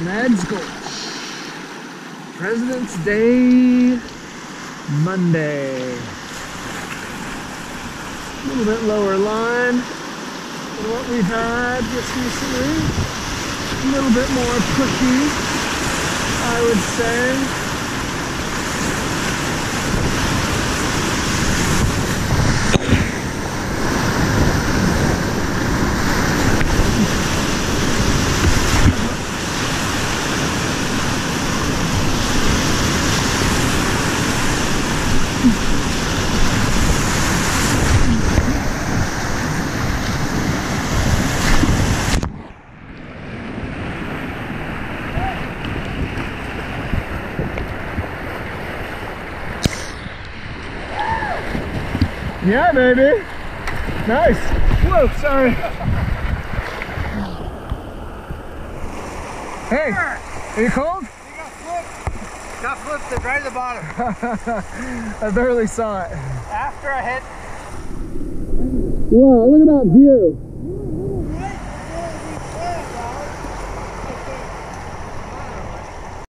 Ned's Gulch. President's Day Monday. A little bit lower line than what we've had just recently. A little bit more pushy, I would say. Yeah, baby. Nice. Whoa, sorry. Hey, are you cold? You got flipped Got flipped it right at the bottom. I barely saw it. After I hit Whoa, look at that view.